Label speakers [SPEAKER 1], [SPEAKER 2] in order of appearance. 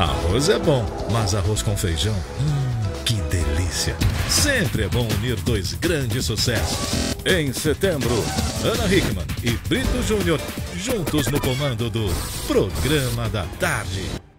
[SPEAKER 1] Arroz é bom, mas arroz com feijão, hum, que delícia. Sempre é bom unir dois grandes sucessos. Em setembro, Ana Hickman e Brito Júnior juntos no comando do Programa da Tarde.